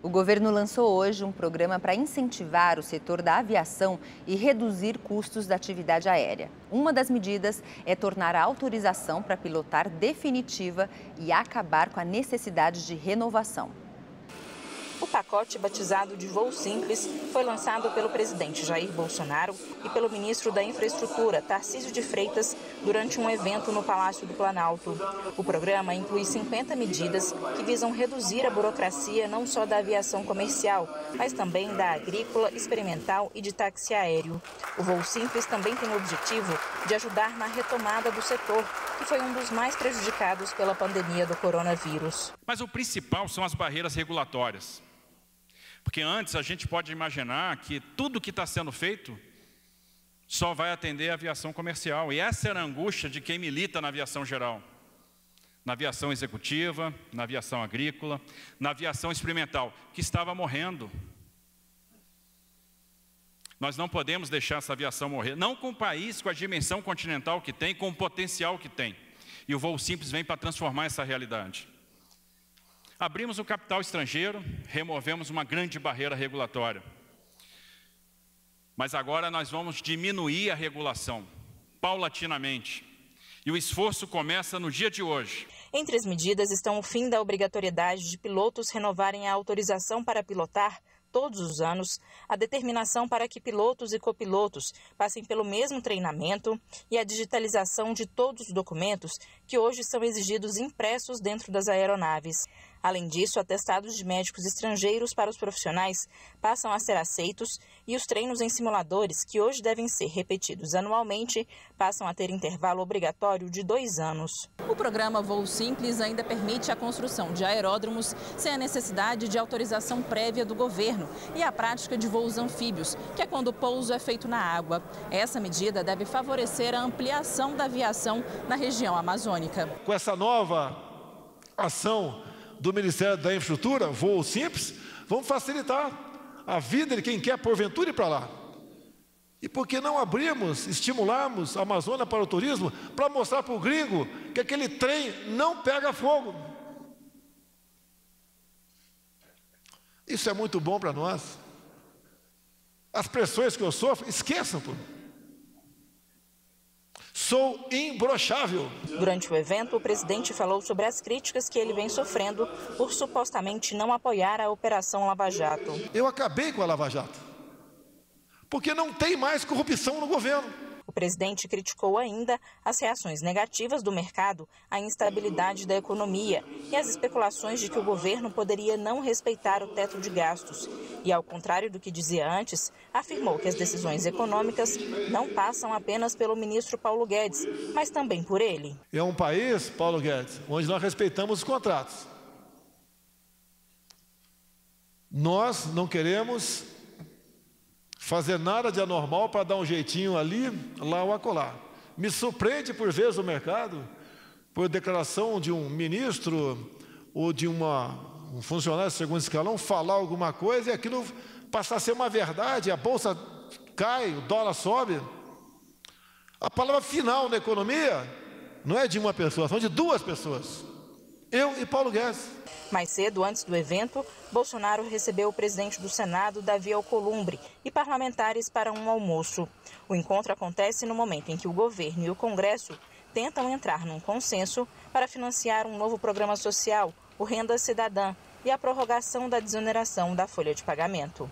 O governo lançou hoje um programa para incentivar o setor da aviação e reduzir custos da atividade aérea. Uma das medidas é tornar a autorização para pilotar definitiva e acabar com a necessidade de renovação. O pacote batizado de Voo Simples foi lançado pelo presidente Jair Bolsonaro e pelo ministro da Infraestrutura, Tarcísio de Freitas, durante um evento no Palácio do Planalto. O programa inclui 50 medidas que visam reduzir a burocracia não só da aviação comercial, mas também da agrícola, experimental e de táxi aéreo. O Voo Simples também tem o objetivo de ajudar na retomada do setor, que foi um dos mais prejudicados pela pandemia do coronavírus. Mas o principal são as barreiras regulatórias. Porque antes a gente pode imaginar que tudo que está sendo feito só vai atender a aviação comercial. E essa era a angústia de quem milita na aviação geral. Na aviação executiva, na aviação agrícola, na aviação experimental, que estava morrendo. Nós não podemos deixar essa aviação morrer, não com o país, com a dimensão continental que tem, com o potencial que tem. E o voo simples vem para transformar essa realidade. Abrimos o capital estrangeiro, removemos uma grande barreira regulatória. Mas agora nós vamos diminuir a regulação, paulatinamente. E o esforço começa no dia de hoje. Entre as medidas estão o fim da obrigatoriedade de pilotos renovarem a autorização para pilotar todos os anos, a determinação para que pilotos e copilotos passem pelo mesmo treinamento e a digitalização de todos os documentos que hoje são exigidos impressos dentro das aeronaves. Além disso, atestados de médicos estrangeiros para os profissionais passam a ser aceitos e os treinos em simuladores, que hoje devem ser repetidos anualmente, passam a ter intervalo obrigatório de dois anos. O programa Voo Simples ainda permite a construção de aeródromos sem a necessidade de autorização prévia do governo e a prática de voos anfíbios, que é quando o pouso é feito na água. Essa medida deve favorecer a ampliação da aviação na região amazônica. Com essa nova ação do Ministério da Infraestrutura, voo simples, vamos facilitar a vida de quem quer porventura ir para lá. E por que não abrirmos, estimularmos a Amazônia para o turismo, para mostrar para o gringo que aquele trem não pega fogo? Isso é muito bom para nós. As pressões que eu sofro, esqueçam, por Sou imbrochável. Durante o evento, o presidente falou sobre as críticas que ele vem sofrendo por supostamente não apoiar a Operação Lava Jato. Eu acabei com a Lava Jato. Porque não tem mais corrupção no governo. Presidente criticou ainda as reações negativas do mercado à instabilidade da economia e as especulações de que o governo poderia não respeitar o teto de gastos. E, ao contrário do que dizia antes, afirmou que as decisões econômicas não passam apenas pelo ministro Paulo Guedes, mas também por ele. É um país, Paulo Guedes, onde nós respeitamos os contratos. Nós não queremos fazer nada de anormal para dar um jeitinho ali, lá ou acolá. Me surpreende por vezes o mercado, por declaração de um ministro ou de uma, um funcionário de segundo escalão falar alguma coisa e aquilo passar a ser uma verdade, a bolsa cai, o dólar sobe. A palavra final na economia não é de uma pessoa, são de duas pessoas. Eu e Paulo Guedes. Mais cedo, antes do evento, Bolsonaro recebeu o presidente do Senado, Davi Alcolumbre, e parlamentares para um almoço. O encontro acontece no momento em que o governo e o Congresso tentam entrar num consenso para financiar um novo programa social, o Renda Cidadã, e a prorrogação da desoneração da folha de pagamento.